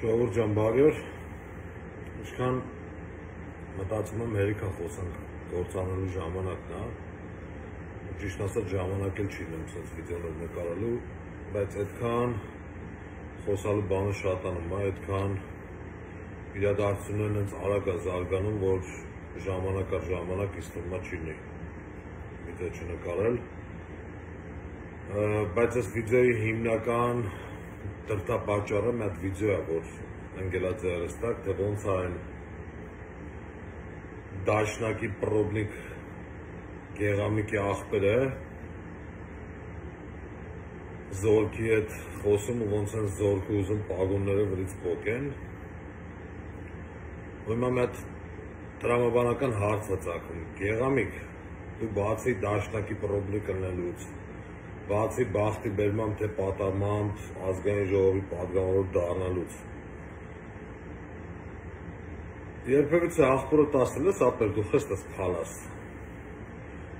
Ժողովուրդ ջան, բարի օր։ Ինչքան մտածում եմ հերիքա խոսանք գործանելու ժամանակն է։ Ճիշտ ասած ժամանակ էլ չի լինում ցած վիդեոներ նկարելու, բայց այդքան խոսալու բանը շատանում է, այդքան իրադարձություններն հենց արագ է զարգանում, որ ժամանակ առ ժամանակ իստումա չի լինի։ Վիդեո չնկարել։ Բայց այս վիդեոյի հիմնական դրդապատճառը մի հատ վիդեո է, որ ընկելած է հստակ, թե ոնց է այն դաշնակի պրոբնիկ գեղամիկի աղբերը զորքի հետ խոսում ու ոնց են զորքը ուզում պագոնները վրից պոկեն։ Ու հիմա մի հատ տրամաբանական հարց է ծագում։ Գեղամիկ, դու բացի դաշնակի պրոբնիկ կնելուց բացի բախտի բերմամբ թե պատամամբ ազգային ժողովի պատգամավոր դառնալուց երբևիցե աղբորդ ասել ես ապեր դու խիստ ես փալաս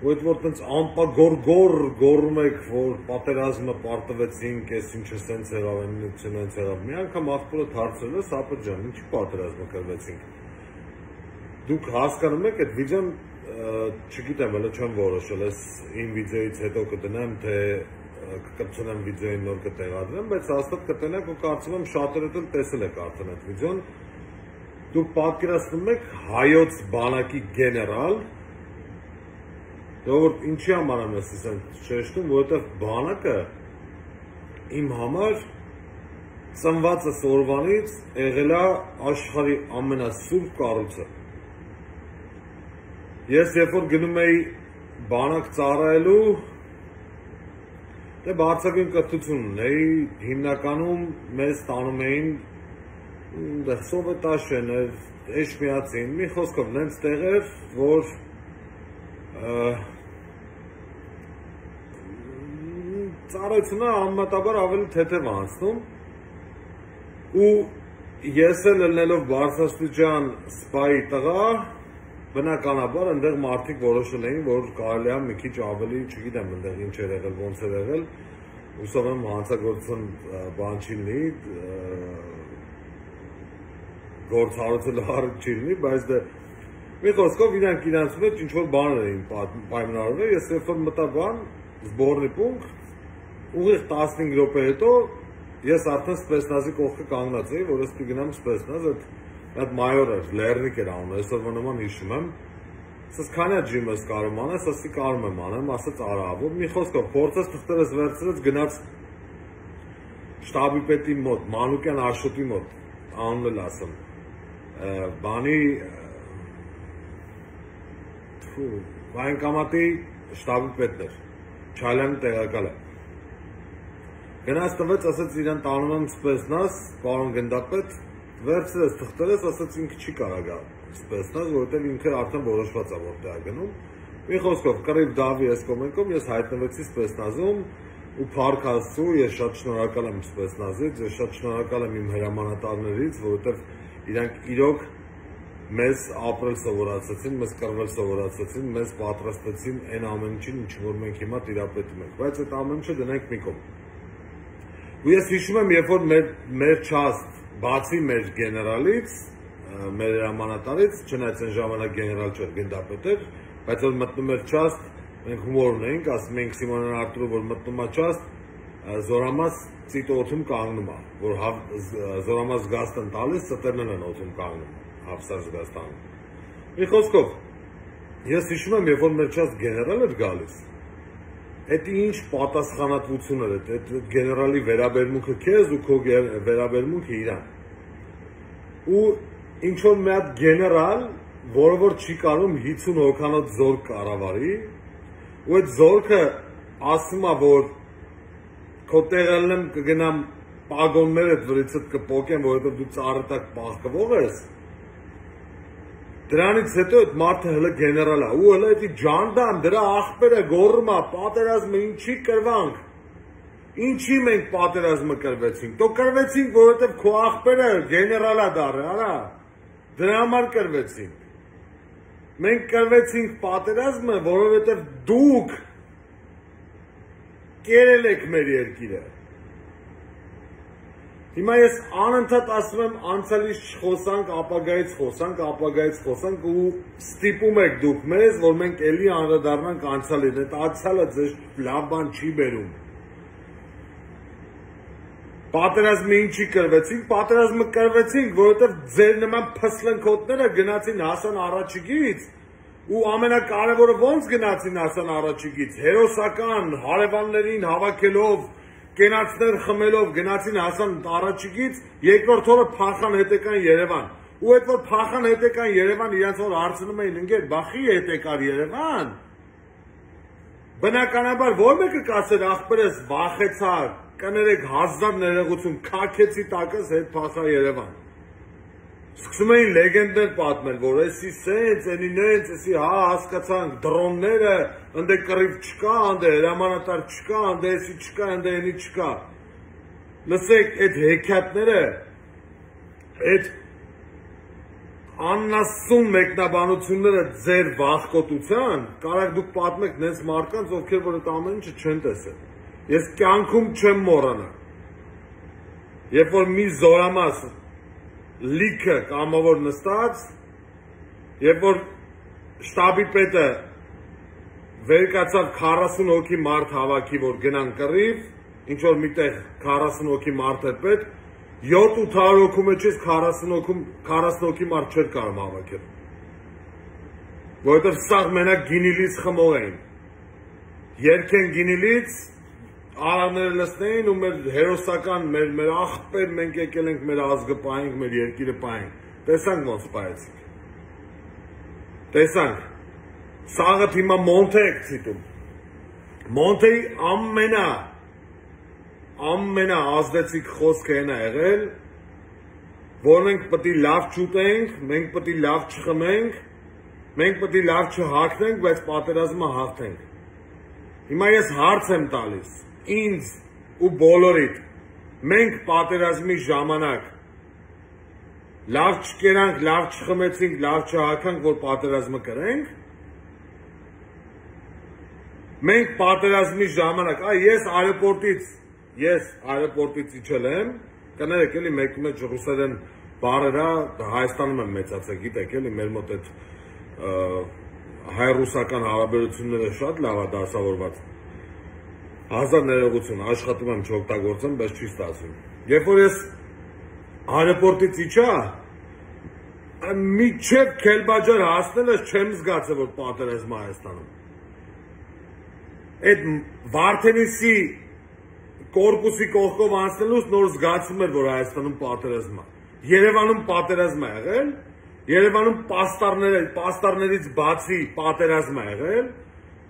ու այդ որ տենց ամպա գորգոր գորում եք որ պատերազմը պարտվեցինք ես ինչ է սենց եղավ են միություն ենց եղավ մի անգամ աղբորդ հարցրել ես ապեր ջան ինչի պատերազմը կրվեցինք դուք հասկանում եք այդ վիճան չգիտեմ, հələ չեմ որոշել, այս իմ վիդեոից հետո կդնեմ, թե կկրծնեմ վիդեոին նոր կտեղադրեմ, բայց հաստատ կտենեք ու կարծում եմ շատերը դեռ տեսել եք արդեն այդ վիդեոն։ Դուք պատկերացնում եք հայոց բանակի գեներալ, որ ինչի համար եմ ես ասեմ շեշտում, որովհետև բանակը իմ համար ծնվածս օրվանից եղել է աշխարհի ամենասուրբ կառույցը Ես երբ որ գնում էի բանակ ծառայելու, դե բարձրագույն կրթություն ունեի, հիմնականում մեզ տանում էին դե սովետաշեներ, էշմիածին, մի խոսքով նենց տեղեր, որ ծառայությունը անմատաբար ավելի թեթև անցնում ու ես էլ ելնելով բարձրաստիճան սպայի տղա բնականաբար այնտեղ մարդիկ որոշել էին, որ կարելի է մի քիչ ավելի, չգիտեմ, այնտեղ ինչ էր եղել, ոնց էր եղել, հուսով եմ հանցագործություն բան չի լինի, գործառույթը լարկ չի լինի, բայց դե մի խոսքով իրանք իրանց մեջ ինչ որ բաներ էին պայմանավորվել, ես երբ որ մտա բան, զբորնի պունկտ, ուղիղ 15 րոպե հետո ես արդեն սպեսնազի կողքը կանգնած էի, որ ես պիտի սպեսնազ, այդ այդ մայոր էր, լեռնիկ էր անունը, այսօր նման հիշում եմ։ Ասես քանի է ջիմս կարում անես, ասի կարում եմ անեմ, ասաց արա, որ մի խոսքով փորձես թղթերս վերցրեց գնաց շտաբի պետի մոտ, Մանուկյան Աշոտի մոտ, անունը լասեմ։ Բանի թու, վայնկամատի շտաբի պետն էր։ Չալյանի տեղակալը։ Գնաց տվեց, ասաց իրան տանում եմ սպեսնաս, պարոն գնդապետ, վերցրեց թղթերս, ասաց ինքը չի կարող գա սպեսնալ, որովհետև ինքը արդեն որոշված է որտեղ է գնում։ Մի խոսքով, կռիվ դավի այս կոմենկում ես հայտնվեցի սպեսնազում ու փառք Աստծո, ես շատ շնորհակալ եմ սպեսնազից, ես շատ շնորհակալ եմ իմ հրամանատարներից, որովհետև իրանք իրոք մեզ ապրել սովորացեցին, մեզ կռվել սովորացեցին, մեզ պատրաստեցին այն ամեն ինչին, ինչ որ մենք հիմա տիրապետում ենք, բայց այդ ամեն ինչը դնենք մի կողմ։ Ու ես հիշում եմ, երբ որ մեր մեր չաստ բացի մեր գեներալից, մեր հրամանատարից, չնայած այն ժամանակ գեներալ չէր, գնդապետ էր, բայց որ մտնում էր չաստ, մենք հումոր ունեինք, ասում ենք Սիմոնյան Արտուրը, որ մտնում է չաստ, զորամաս ծիտը օթում կանգնում է, որ զորամաս գաստ են տալիս, ստերն են օթում կանգնում, հավսար զգաստանում։ Մի խոսքով, ես հիշում եմ, երբ որ մեր չաստ գեներալ էր գալիս, Այդ ինչ պատասխանատվություն էր, այդ գեներալի վերաբերմունքը քեզ ու քո վերաբերմունքը իրան։ Ու ինչ որ մի հատ գեներալ, որը որ չի կարող 50 հոգանոց զորք կառավարի, ու այդ զորքը ասում է, որ քո տեղերն եմ կգնամ պագոնները դրիցդ կփոկեմ, որովհետև դու ծառը տակ պահկվող ես, Դրանից հետո այդ մարդը հələ գեներալ է, ու հələ այդ ջանդան դրա աղբերը գոռում է, պատերազմը ինչի կրվանք։ Ինչի մենք պատերազմը կրվեցինք։ Դո կրվեցինք, որովհետև քո աղբերը գեներալա դառը, արա։ Դրա համար կրվեցինք։ Մենք կրվեցինք պատերազմը, որովհետև դուք կերել եք մեր երկիրը։ Հիմա ես անընդհատ ասում եմ անցյալից չխոսանք, ապագայից խոսանք, ապագայից խոսանք ու ստիպում եք դուք մեզ, որ մենք էլի անդրադառնանք անցյալին։ Այդ անցյալը ձեզ լավ բան չի բերում։ Պատերազմը ինչի կրվեցինք, պատերազմը կրվեցինք, որովհետև ձեր նման փսլնքոտները գնացին հասան առաջիկից ու ամենակարևորը ոնց գնացին հասան առաջիկից, հերոսական հարևաններին հավաքելով կենացներ խմելով գնացին հասան առաջիկից, երկրորդ օրը փախան հետեկան Երևան։ Ու այդ որ փախան հետեկան Երևան, իրենց որ հարցնում էին ընկեր, բախի հետեկար Երևան։ Բնականաբար ո՞ր մեկը կասեր ախպերս վախեցա, կներեք հազար ներողություն, քաքեցի տակս հետ փախա Երևան։ Սկսում էին լեգենդներ պատմել, որ էսի սենց, էնի նենց, էսի հա հասկացանք, դրոնները, ընդ կռիվ չկա, ընդ հրամանատար չկա, ընդ էսի չկա, ընդ էնի չկա։ Լսեք, այդ հեքիաթները, այդ աննասուն մեկնաբանությունները ձեր վախկոտության, կարակ դուք պատմեք նենց մարդկանց, ովքեր որ այդ ամեն ինչը չեն տեսել։ Ես կյանքում չեմ մոռանա։ Երբ որ մի զորամաս լիքը կամավոր նստած, երբ որ շտաբի պետը վերկացավ 40 հոգի մարդ հավաքի, որ գնան կռիվ, ինչ որ միտեղ 40 հոգի մարդ էր պետ, 7-800 հոգու մեջից 40 հոգում 40 հոգի մարդ չէր կարող հավաքել։ Որովհետև սաղ մենակ գինիլից խմող էին։ Երկեն գինիլից արաները լսնեին ու մեր հերոսական մեր մեր աղբեր մենք եկել ենք մեր ազգը պահենք, մեր երկիրը պահենք։ Տեսանք ոնց պահեցինք։ Տեսանք։ Սաղը հիմա Մոնթե եք ցիտում։ Մոնթեի ամենա ամենա ազդեցիկ խոսքը այն է եղել, որ մենք պետք է լավ չուտենք, մենք պետք է լավ չխմենք, մենք պետք է լավ չհագնենք, բայց պատերազմը հաղթենք։ Հիմա ես հարց եմ տալիս ինձ ու բոլորիդ մենք պատերազմի ժամանակ լավ չկերանք, լավ չխմեցինք, լավ չհականք, որ պատերազմը կրենք։ Մենք պատերազմի ժամանակ, այ ես аэроպորտից, ես аэроպորտից իջել եմ, կներեք էլի մեկի մեջ ռուսերեն բարերա Հայաստանում եմ մեծացել, գիտեք էլի մեր մոտ այդ հայ-ռուսական հարաբերությունները շատ լավ է դասավորված Հազար ներողություն, աշխատում եմ չօգտագործեմ, բայց չի ստացվում։ Երբ որ ես аэроպորտից իջա, միջև Քելբաջար հասնելս չեմ զգացել, որ պատերազմ Հայաստանում։ Այդ Վարդենիսի կորպուսի կողքով անցնելուց նոր զգացում էր, որ Հայաստանում պատերազմ է։ Երևանում պատերազմ է եղել, Երևանում պաստառներ են, պաստառներից բացի պատերազմ է եղել։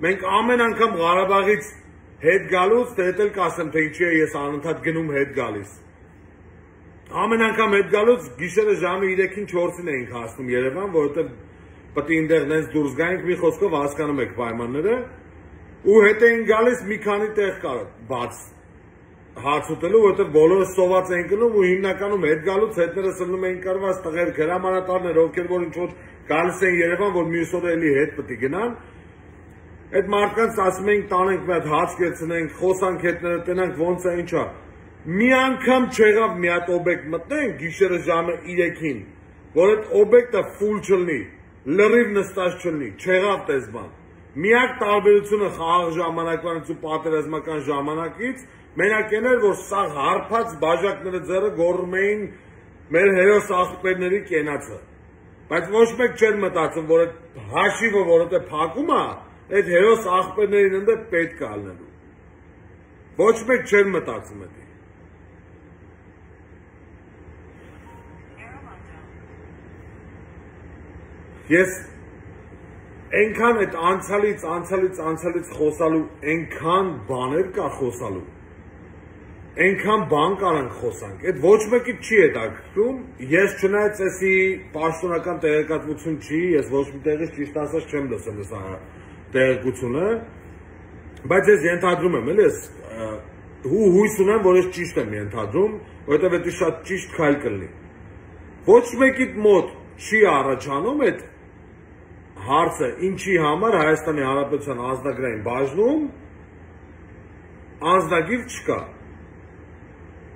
Մենք ամեն անգամ Ղարաբաղից հետ գալուց դե էլ կասեմ թե ինչի է ես անընդհատ գնում հետ գալիս ամեն անգամ հետ գալուց գիշերը ժամը 3-ին 4-ին էինք հասնում Երևան որովհետև պետք է ինտեղ նենց դուրս գայինք մի խոսքով հասկանում եք պայմանները ու հետ էին գալիս մի քանի տեղ կար բաց հաց ուտելու որովհետև բոլորը սոված էին գնում ու հիմնականում հետ գալուց հետները սլնում էին կարված տղեր հրամանատարներ ովքեր որ ինչ որ գալիս են Երևան որ մյուս օրը էլի հետ պետք է գնան Այդ մարդկանց ասում ենք տանենք մի հատ հաց կեցնենք, խոսանք հետները տնանք ոնց է ինչա։ Մի անգամ չեղավ մի հատ օբյեկտ մտնենք գիշերը ժամը 3-ին, որ այդ օբյեկտը ֆուլ չլինի, լրիվ նստած չլինի, չեղավ տես բան։ Միակ տարբերությունը խաղաղ ժամանակվանից ու պատերազմական ժամանակից մենակ այն էր, որ սա հարփած բաժակները ձեռը գոռում էին մեր հերոս աղբերների կենացը։ Բայց ոչ մեկ չէր մտածում, որ այդ հաշիվը, որը դե փակում է, այդ հերոս աղբերներին ընդ պետք է ալնելու։ Ոչ մեկ չեն մտածում այդ։ Ես այնքան այդ անցյալից, անցյալից, անցյալից խոսալու այնքան բաներ կա խոսալու այնքան բան կարանք խոսանք։ Այդ ոչ մեկի չի հետաքրքրում։ Ես չնայած էսի պաշտոնական տեղեկատվություն չի, ես ոչ մի տեղից ճիշտ ասած չեմ լսել սա տեղեկությունը, բայց ես ենթադրում եմ, էլի ես հու հույս ունեմ, որ ես ճիշտ եմ ենթադրում, որովհետև դա շատ ճիշտ քայլ կլինի։ Ոչ մեկիդ մոտ չի առաջանում այդ հարցը, ինչի համար Հայաստանի Հանրապետության ազնագրային բաժնում անձնագիր չկա։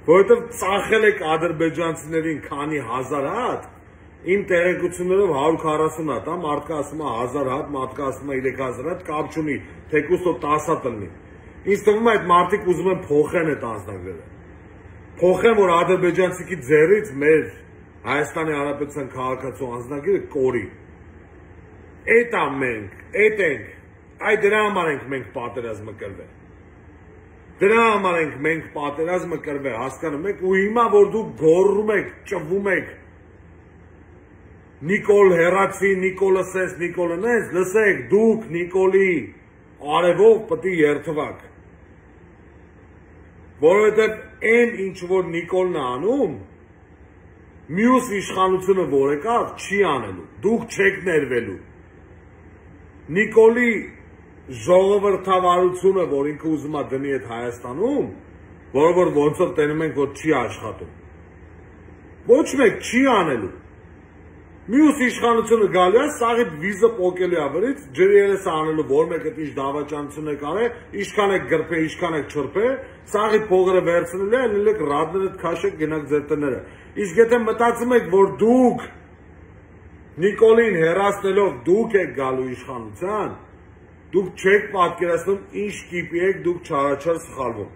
որովհետև ծախել եք ադրբեջանցիներին քանի հազար հատ, իմ տեղեկություններով 140 հատ, հա, մարդկա ասում է 1000 հատ, մարդկա ասում է 3000 հատ, կապ չունի, թեկուզ թող 10 հատ լինի։ Ինձ թվում է այդ մարդիկ ուզում են փոխեն այդ անձնագրերը։ Փոխեն, որ ադրբեջանցիքի ձեռից մեր Հայաստանի Հանրապետության քաղաքացու անձնագիրը կորի։ Էդ է մենք, էդ ենք։ Այդ դրա համար ենք մենք պատերազմը կրվել։ Դրա համար ենք մենք պատերազմը կրվել, հասկանում եք, ու հիմա որ դուք գոռում եք, ճվում եք, Նիկոլ հերացի, Նիկոլը սես, Նիկոլը նես, լսեք, դուք Նիկոլի արևով պետք է երթվակ։ Որովհետև այն ինչ որ Նիկոլն է անում, մյուս իշխանությունը որ եկավ, չի անելու։ Դուք չեք ներվելու։ Նիկոլի ժողովրդավարությունը, որ ինքը ուզում է դնի այդ Հայաստանում, որը որ ոնց որ տենում ենք, որ չի աշխատում։ Ոչ մեկ չի անելու։ Մյուս իշխանությունը գալու է, սաղի վիզը պոկելի է վրից, ջրի երես անելու, որ մեկը ինչ դավաճանություն է կարե, ինչքան եք գրպե, ինչքան եք չրպե, սաղի փողերը վերցնելու է, լիլեք ռադները քաշեք գնաք ձեր տները։ Իսկ եթե մտածում եք, որ դուք Նիկոլին հերացնելով դուք եք գալու իշխանության, Դուք չեք պատկերացնում ինչ տիպի եք դուք չարաչար սխալվում։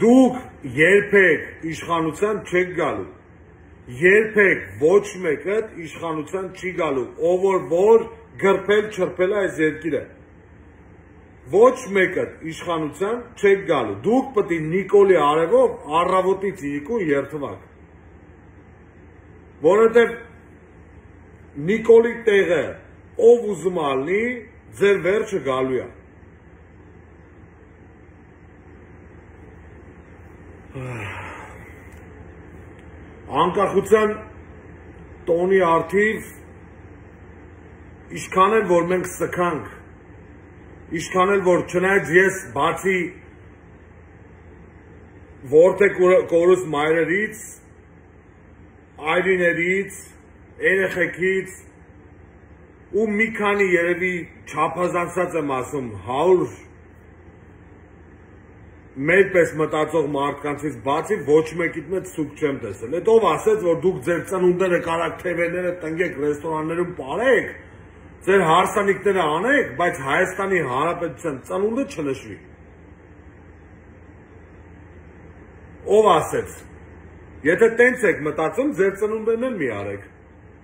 Դուք երբեք իշխանության չեք գալու։ Երբեք ոչ մեկը իշխանության չի գալու, ով որ որ գրփել չրփել այս երկիրը։ Ոչ մեկը իշխանության չեք գալու։ Դուք պետք է Նիկոլի արևով առավոտից իրիկուն երթվակ։ Որովհետև Նիկոլի տեղը ով ուզում ալնի, ձեր վերջը գալու է։ Անկախության տոնի արդիվ ինչքան էլ որ մենք սքանք, ինչքան էլ որ չնայած ես բացի որթե կորուս մայրերից, այրիներից, երեխեքից, ու մի քանի երևի չափազանցած եմ ասում 100 մերպես մտածող մարդկանցից բացի ոչ մեկիդ մեջ սուկ չեմ տեսել։ Այդ ով ասեց, որ դուք ձեր ծնունդները կարակ թևերները տնգեք ռեստորաններում ապարեք, ձեր հարսանիքները անեք, բայց Հայաստանի Հանրապետության ծնունդը չնշվի։ Ով ասեց։ Եթե տենց եք մտածում, ձեր ծնունդներն էլ մի արեք։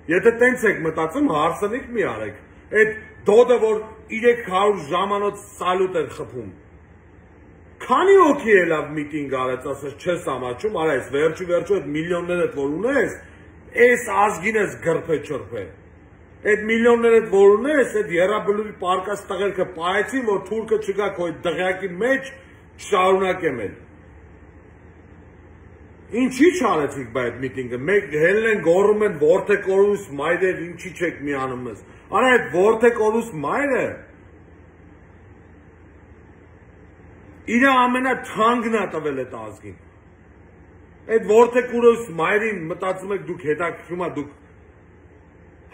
Եթե տենց եք մտածում, հարսանիք մի արեք։ Այդ դոդը, որ 300 ժամանոց սալուտ էր խփում։ Քանի օքի է լավ միտինգ արեց, ասես չես ամաչում, արա այս վերջի վերջո այդ միլիոններդ որ ունես, այս ազգին ես գրփե չրփե։ Այդ միլիոններդ որ ունես, այդ երաբլուրի պարկած տղերքը պայեցին, որ թուրքը չգա քո այդ դղյակի մեջ շարունակեմ էլ։ Ինչի՞ չարեցիք բա այդ միտինգը։ Մեկ հելն են գոռում են Որթեկորուս մայրեր, ինչի՞ չեք միանում ես։ Արա այդ Որթեկորուս մայրը իր ամենաթանկն է տվել այդ ազգին։ Այդ Որթեկորուս մայրին մտածում եք դուք հետաքրքրում ա դուք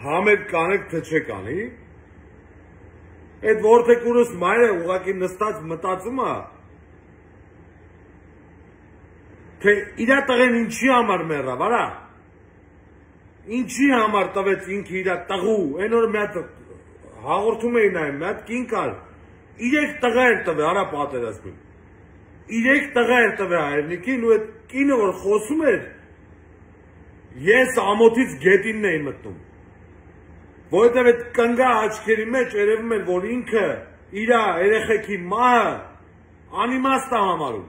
համեր կանեք թե չեք անի։ Այդ Որթեկորուս մայրը ուղակի նստած մտածում է թե իր տղեն ինչի համար մեռավ, արա։ Ինչի համար տվեց ինքը իր տղու, այն օր մի հատ հաղորդում էի նայում, մի հատ կին կար։ Իրեք տղա էր տվել, արա պատերազմին։ Իրեք տղա էր տվել հայրենիքին ու այդ կինը որ խոսում էր, ես ամոթից գետինն էի մտնում։ Որովհետև այդ կնգա աչքերի մեջ երևում էր, որ ինքը իր երեխեքի մահը անիմաստ է համարում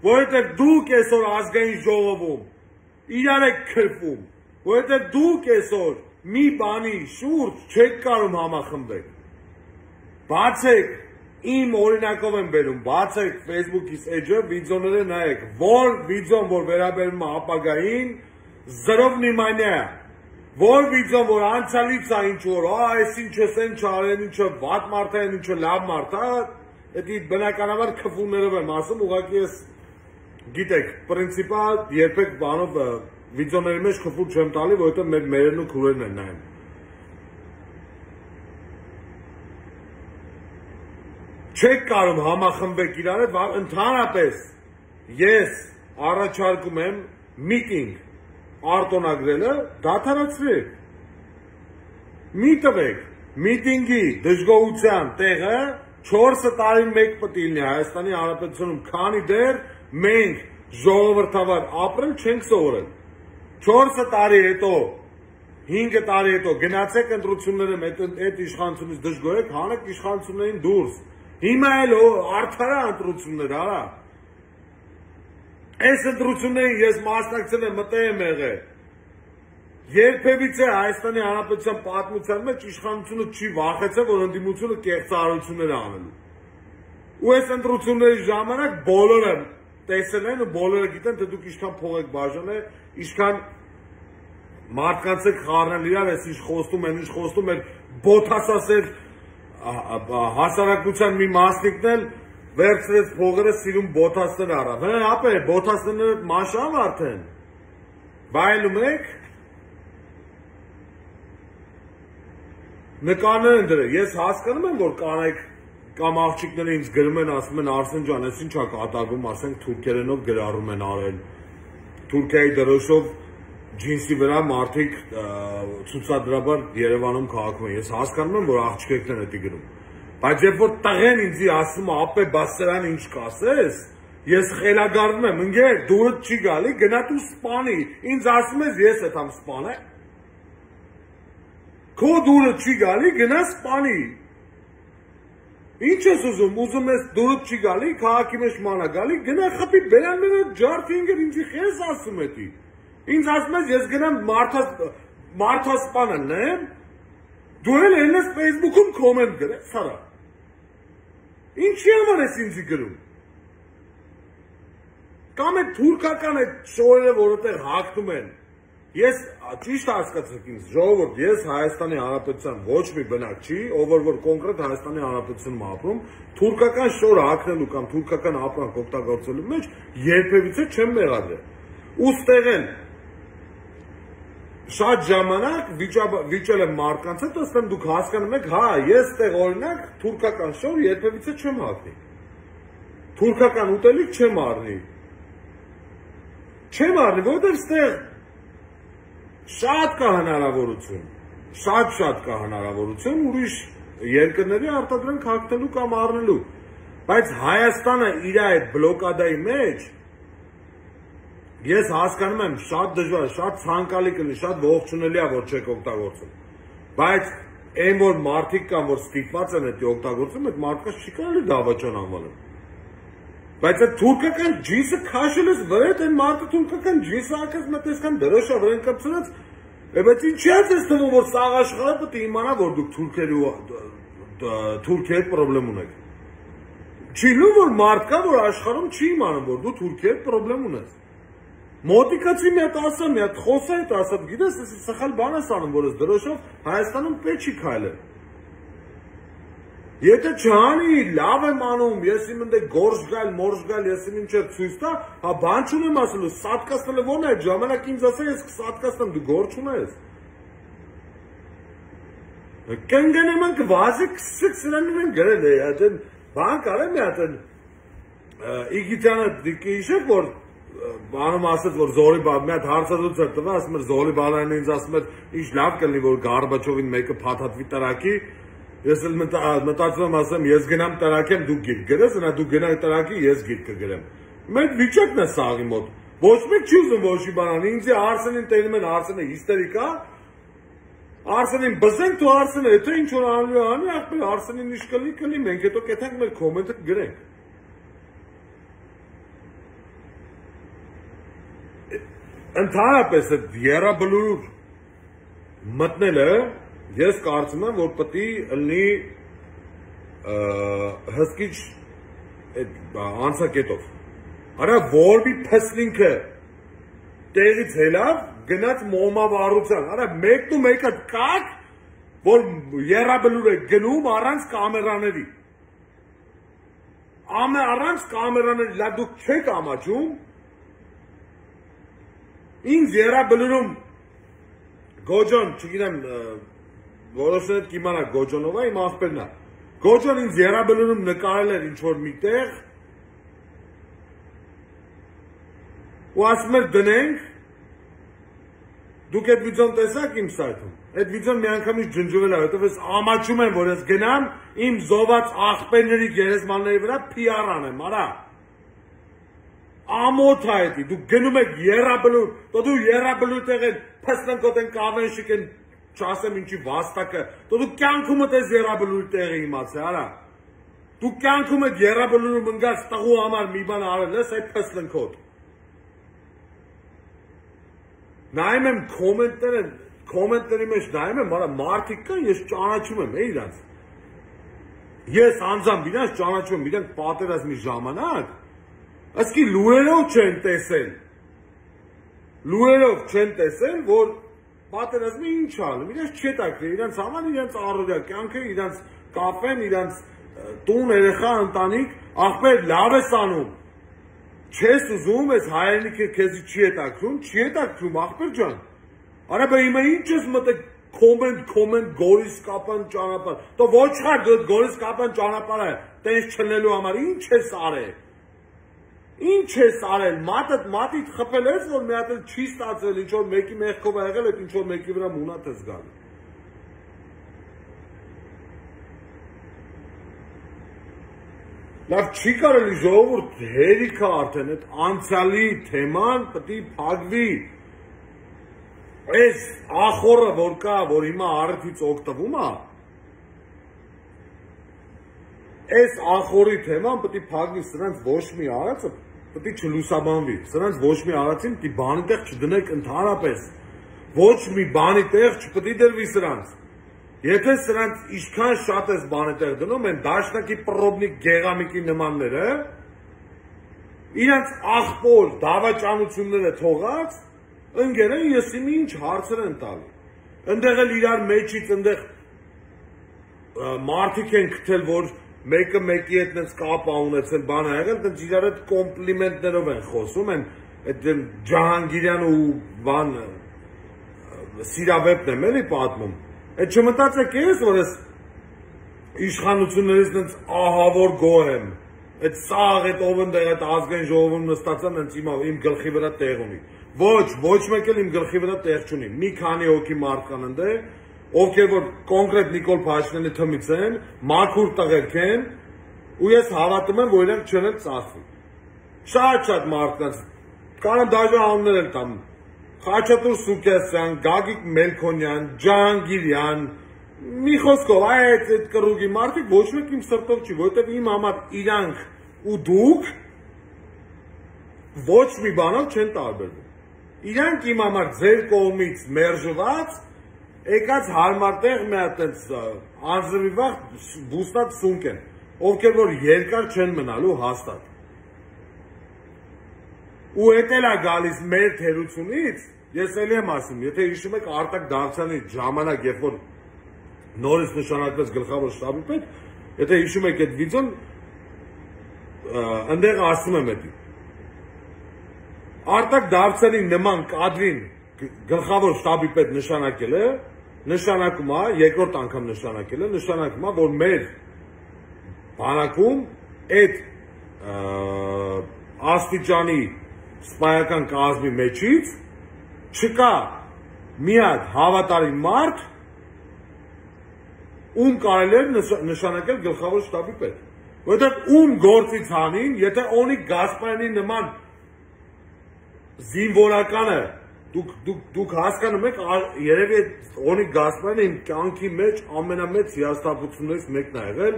որովհետև դուք այսօր ազգային ժողովում իրար եք քրվում, որովհետև դուք այսօր մի բանի շուրջ չեք կարող համախմբել։ Բացեք իմ օրինակով եմ բերում, բացեք Facebook-ից էջը, վիդեոները նայեք, որ վիդեոն, որ վերաբերում է ապագային, զրով նիմանյա որ վիդեոն որ անցյալից է ինչ որ, ա, այս ինչը սեն չարեն, ինչը վատ մարդ է, ինչը լավ մարդ է, դա բնականաբար քֆումներով եմ ասում, ուղղակի ես գիտեք, պրինցիպա երբեք բանով վիդեոների մեջ խփուր չեմ տալի, որովհետև մեր մերերն ու քուրերն են նայում։ չեք կարող համախմբեք իրար հետ, ընդհանրապես ես առաջարկում եմ միտինգ արտոնագրելը դադարացրեք։ Մի տվեք միտինգի դժգոհության տեղը 4 տարին մեկ պետք է լինի Հայաստանի Հանրապետությունում, քանի դեռ մենք ժողովրդավար ապրել չենք սովորել։ 4 տարի հետո 5 տարի հետո գնացեք ընտրությունները այդ այդ իշխանությունից դժգոհեք, հանեք իշխանություններին դուրս։ Հիմա էլ արդարա ընտրություններ, արա։ Այս ընտրություններին ես մասնակցել եմ, մտել եմ եղել։ Երբևիցե Հայաստանի Հանրապետության պատմության մեջ իշխանությունը չի վախեցել, որ ընդդիմությունը կեղծարարություններ անելու։ Ու այս ընտրությունների ժամանակ բոլորը տեսել են ու բոլորը գիտեն, թե դուք ինչքան փող եք բաժանել, ինչքան մարդկանց եք խառնել իրար, այս ինչ խոստում են, ինչ խոստում են, բոթասասել հասարակության մի մասնիկն էլ վերցրեց փողերը սիրում բոթասներ առավ։ Հա, ապե, բոթասները մաշավ արդեն։ Բայլում եք նկարներ են դրել։ Ես հասկանում եմ, որ կանայք կամ աղջիկները ինձ գրում են, ասում են Արսեն ջան, ես ինչա կատակում, ասենք թուրքերենով գրառում են արել։ Թուրքիայի դրոշով ջինսի վրա մարդիկ ցուցադրաբար Երևանում քաղաքում են։ Ես հասկանում եմ, որ աղջիկներն են դա գրում։ Բայց երբ որ տղեն ինձի ասում է, ապե բա սրան ինչ կասես, ես խելագարվում եմ, ընկեր, դուրս չի գալի, գնա դու սպանի։ Ինձ ասում ես, ես եմ սպանել Քո դուրը չի գալի, գնա սպանի։ Ինչ ես ուզում, ուզում ես դուրը չի գալի, քաղաքի մեջ մանա գալի, գնա խփի բերան մենա ջարդինգեր ինձի խես ասում էդի։ Ինձ ասում ես ես գնամ մարդաս մարդասպանը նեմ, դու էլ ես Facebook-ում կոմենտ գրես, սարա։ Ինչի համար ես ինձի գրում։ Կամ է թուրքական այդ շորերը, որովհետև հակտում են Ես ճիշտ հասկացեք ինձ, ժողովուրդ, ես Հայաստանի Հանրապետության ոչ մի բնակ չի, ով որ կոնկրետ Հայաստանի Հանրապետությունում ապրում, թուրքական շորը հակնելու կամ թուրքական ապրանք օգտագործելու մեջ երբևիցե չեմ մեղադրել։ Ոստեղ են շատ ժամանակ վիճել եմ մարկանց հետ, ըստ դուք հասկանում եք, հա, ես տեղ օրինակ թուրքական շոր երբևիցե չեմ հագնի։ Թուրքական ուտելիք չեմ առնի։ Չեմ առնի, որովհետև ստեղ Շատ կա հնարավորություն, շատ-շատ կա հնարավորություն ուրիշ երկրների արտադրանք հաղթելու կամ առնելու։ Բայց Հայաստանը իր այդ բլոկադայի մեջ ես հասկանում եմ շատ դժվար, շատ ցանկալի կլինի, շատ ողջունելի է, որ չեք օգտագործում։ Բայց այն որ մարդիկ կան, որ ստիպված են դա օգտագործում, այդ մարդկանց չի կարելի դավաճան անվանել։ Բայց այդ թուրքական ջինսը քաշել ես վրա, այդ մարդը թուրքական ջինսը ակած մտեսքան դրոշա վրան կպցրած։ Բայց ինչի՞ է դες թվում որ սաղ աշխարհը պետք է իմանա որ դուք թուրքերի թուրքիի հետ խնդրեմ ունեք։ Չի լու որ մարդ կա որ աշխարհում չի իմանում որ դու թուրքիի հետ խնդրեմ ունես։ Մոտիկացի մի հատ ասա, մի հատ խոսա այդ ասա, գիտես, ես սխալ բան ես անում, որ ես դրոշով Հայաստանում պետք չի քայլել։ Եթե չանի, լավ եմ անում, ես իմ ընդ գորժ գալ, մորժ գալ, ես իմ ինչ ցույց տա, հա բան չունեմ ասելու, սատկացնելը ո՞րն է, ժամանակ ինձ ասա, ես սատկացնեմ, դու գորժ ունես։ Կենգենեմ անք վազի քսիկ սրանին են գրել է, այդեն բան կարեմ է այդեն Իգիթյանը դիքի իշեք, որ բանում ասեց, որ զորի բան, մի հատ հարցազրույց էր տվել, ասում էր զորի բանային ինձ ասում էր, ինչ լավ կլինի, որ Գարբաչովին մեկը փաթաթվի տրակի, Ես էլ մտածում եմ ասեմ, ես գնամ տրակեմ, դու գիրք գրես, նա դու գնա տրակի, ես գիրք կգրեմ։ Մեկ վիճակն է սաղի մոտ։ Ոչ մեկ չի ուզում ոչի բանան, ինձ Արսենին տենում են Արսենը հիստերիկա։ Արսենին բզենք դու Արսենը, եթե ինչ որ անելու անի, ախպեր Արսենին ինչ կլի կլի, մենք հետո կეთենք մեր կոմենտը գրենք։ Ընդհանրապես այդ երաբլուր մտնելը Ես կարծում եմ, որ պետք է լինի հսկիչ այդ անցակետով։ Արա որբի փսլինքը տեղից հելավ գնաց մոմավառության։ Արա մեկն ու մեկը կակ, որ երաբլուր է գնում առանց կամերաների։ Ամե առանց կամերաների, լավ դուք չեք ամաչում։ Ինձ երաբլուրում գոջոն, չգիտեմ, որոշել կիմանա Գոջոնովա իմ աղբերն է։ Գոջան ինձ երաբլուրում նկարել էր ինչ որ միտեղ ու ասում էր դնենք դուք այդ վիդեոն տեսաք իմ սայթում այդ վիդեոն մի անգամից ջնջվել է որովհետև ես ամաչում եմ որ ես գնամ իմ զոված աղբերների գերեզմանների վրա PR անեմ արա ամոթ է դի դու գնում ես երաբլուր դու դու երաբլուր տեղեն փստանքոտ են կավեն շիկեն չասեմ ինչի վաստակը դու դու կյանքում ես երաբլուր տեղը իմացե արա դու կյանքում ես երաբլուրը մնգած տղու համար մի բան արել ես այդ փստանքոտ նայում եմ կոմենտները կոմենտների մեջ նայում եմ արա մարդիկ կան ես ճանաչում եմ իրանց ես անձամբ իրանց ճանաչում եմ իրանք պատերազմի ժամանակ Ասկի լուրերով չեն տեսել։ Լուրերով չեն տեսել, որ պատերազմը ինչ անում։ Իրենց չի տակրի, իրենց համար իրենց առօրյա կյանքը, իրենց կապեն, իրենց տուն, երեխա, ընտանիք, ախպեր լավ ես անում։ Չես ուզում, ես հայրենիքը քեզի չի հետաքրում, չի հետաքրում, ախպեր ջան։ Արա բա հիմա ինչ ես մտել կոմենտ, կոմենտ գորիս կապան ճանապարհ։ Դո ոչ խար գորիս կապան ճանապարհը տես չնելու համար ինչ ես արել։ Ինչ ես արել, մատդ մատիդ խփել ես, որ մի հատ էլ չի ստացել, ինչ որ մեկի մեղքով ա եղել, այդ ինչ որ մեկի վրա մունատ ես գալու։ Լավ չի կարելի ժողովուրդ հերիքա արդեն այդ անցյալի թեման պետք է փակվի։ Այս ախորը որ կա, որ հիմա արդից օգտվում է, այս ախորի թեման պետք է փակվի, սրանց ոչ մի արածը պետք չլուսաբանվի։ Սրանց ոչ մի արածին պիտի բանի տեղ չդնեք ընդհանրապես։ Ոչ մի բանի տեղ չպետք է դրվի սրանց։ Եթե սրանց ինչքան շատ ես բանի տեղ դնում են դաշնակի պրոբնիկ գեղամիկի նմանները, իրանց աղբոր դավաճանությունները թողած, ընկերեն ես իմի ինչ հարցեր են տալի։ Ընդեղ էլ իրար մեջից ընդեղ մարդիկ են գտել, որ մեկը մեկի հետ այնց կապ ունեցել, բան ա եղել, այնց իրար հետ կոմպլիմենտներով են խոսում, են այդ Ջահանգիրյան ու բան սիրավեպն եմ էլի պատմում։ Այդ չմտածեք ես, որ ես իշխանություններից այնց ահավոր գոհ եմ։ Այդ սաղ այդ ով ընդ այդ ազգային ժողովում նստածան այնց իմ իմ գլխի վրա տեղ ունի։ Ոչ, ոչ մեկ էլ իմ գլխի վրա տեղ չունի։ Մի քանի հոգի մարդ կան ընդ ովքեր որ կոնկրետ Նիկոլ Փաշինյանի թմից են, մաքուր տղերք են, ու ես հավատում եմ, որ իրենք չեն ծախվի։ Շատ-շատ մարդկանց կանեմ դաժե անուններ էլ տամ։ Խաչատուր Սուկեսյան, Գագիկ Մելքոնյան, Ջահանգիրյան, մի խոսքով այդ այդ կրուգի մարդիկ ոչ մեկ իմ սրտով չի, որովհետև իմ համար իրանք ու դուք ոչ մի բանով չեն տարբերվում։ Իրանք իմ համար ձեր կողմից մերժված եկած հարմարտեղ մի հատ այնց անձրիվախ բուստած սունկ են, ովքեր որ երկար չեն մնալու հաստատ։ Ու էլ է գալիս մեր թերությունից, ես էլի եմ ասում, եթե հիշում եք Արտակ Դավթյանի ժամանակ, երբ որ նորից նշանակվեց գլխավոր շտաբի պետ, եթե հիշում եք այդ վիդեոն, ընդեղ ասում եմ դա։ Արտակ Դավթյանի նման կադրին գլխավոր շտաբի պետ նշանակել է, նշանակում է, երկրորդ անգամ նշանակել է, նշանակում է, որ մեր բանակում այդ աստիճանի սպայական կազմի մեջից չկա մի հատ հավատարիմ մարդ, ում կարելի է նշանակել գլխավոր շտաբի պետ։ Որտեղ ում գործից հանին, եթե ունի Գասպարյանի նման զինվորականը դուք դուք դուք հասկանում եք երևի Օնի Գասպարյանը իմ կյանքի մեջ ամենամեծ հիասթափություններից մեկն է եղել,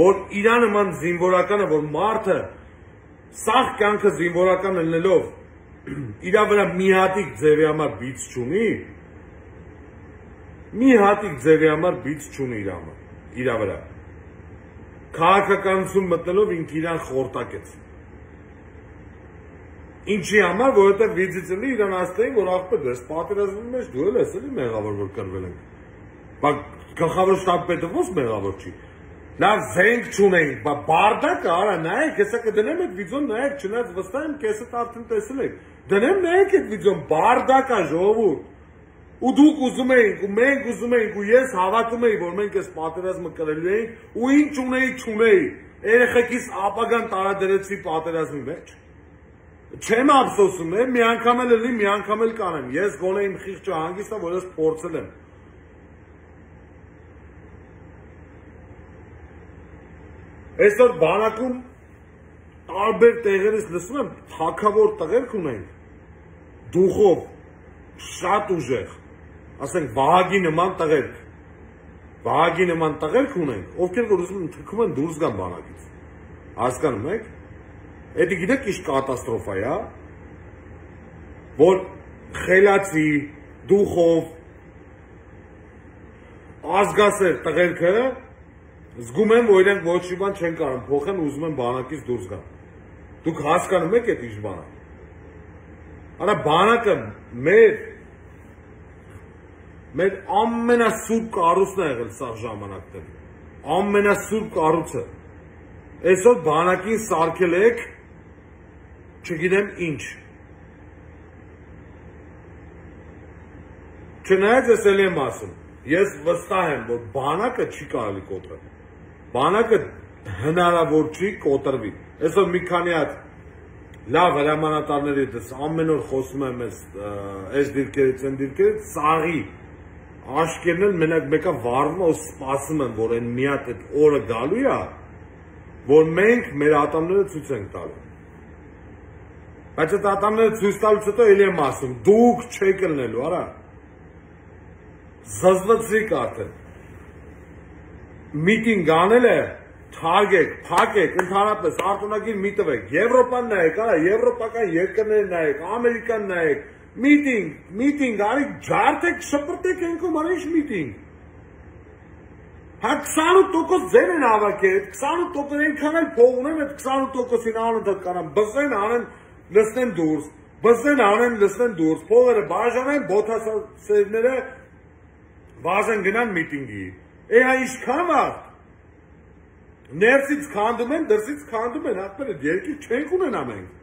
որ իր նման զինվորականը, որ մարդը սաղ կյանքը զինվորական լինելով իր վրա մի հատիկ ձևի համար բիծ չունի, մի հատիկ ձևի համար բիծ չունի իր համար իր վրա քաղաքականություն մտնելով ինքը իրան խորտակեց Ինչի համար, որովհետև վիզիտելի իրան ասතեին, որ աղբետ ես պատերազմի մեջ դու էլ ես էլի մեղավոր որ կրվել ենք։ Բայց գլխավոր շտաբ պետը ո՞ս մեղավոր չի։ Լավ զենք չունեին, բա բարդակ արա նայեք, հեսա կդնեմ այդ վիդեոն, նայեք, չնայած վստահ եմ, քեսը արդեն տեսել եք։ Դնեմ նայեք այդ վիդեոն, բարդակ է ժողովուրդ։ ու դուք ուզում էիք ու մենք ուզում էինք ու ես հավատում էի որ մենք այս պատերազմը կրելու էինք ու ինչ ունեի չունեի երեխեքիս ապագան տարադրեցի պատերազմի մեջ չեմ ափսոսում եմ մի անգամ էլ լինի մի անգամ էլ կանեմ ես գոնե իմ խիղճը հանգիստա որ ես փորձել եմ այսօր բանակում տարբեր տեղերից լսում եմ թակավոր տղերք ունենք դուխով շատ ուժեղ ասենք Վահագի նման տղերք, Վահագի նման տղերք ունենք, ովքեր որ ուզում են թքում են դուրս գան բանակից։ Հասկանում եք։ Էդի գիտեք ինչ կատաստրոֆա է, հա։ Որ խելացի, դուխով ազգասեր տղերքը զգում են, որ իրենք ոչ մի բան չեն կարող փոխեն, ուզում են բանակից դուրս գան։ Դուք հասկանում եք այդ ինչ բանը։ Արա բանակը մեր մեր ամենասուրբ կառույցն է եղել սա ժամանակներում։ Ամենասուրբ կառույցը։ Այսօր բանակին սարքել եք չգիտեմ ինչ։ Չնայած ես էլ եմ ասում, ես վստահ եմ, որ բանակը չի կարելի կոտրել։ Բանակը հնարավոր չի կոտրվի։ Այսօր մի քանի հատ լավ հրամանատարների դες ամեն օր խոսում եմ այս այս դիրքերից, այն դիրքերից, սաղի աշկերն էլ մենակ մեկը վառվում ու սպասում են, որ այն մի հատ այդ օրը գալու է, որ մենք մեր ատամները ցույց ենք տալու։ Բայց այդ ատամները ցույց տալուց հետո ելի եմ ասում, դուք չեք լնելու, արա։ Զզվծիկ արդեն։ Միտինգ անել է, թարգեք, փակեք, ընդհանրապես արտոնագիր մի տվեք։ Եվրոպան նայեք, արա, եվրոպական երկրներ նայեք, Ամերիկան նայեք, Միտինգ, միտինգ, արի ջարդեք, շպրտեք ենքում, արի ինչ միտինգ։ Հա 28% ձեր են հավաքել, 28% այնքան էլ փող ունեն, այդ 28%-ին անընդհատ կանան բզեն անեն, լսնեն դուրս, բզեն անեն, լսնեն դուրս, փողերը բաժանեն, բոթասերները բաժան գնան միտինգի։ Է հա ինչքան է։ Ներսից քանդում են, դրսից քանդում են, հատները երկիր չենք ունենա մենք։